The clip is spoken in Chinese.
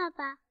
爸爸。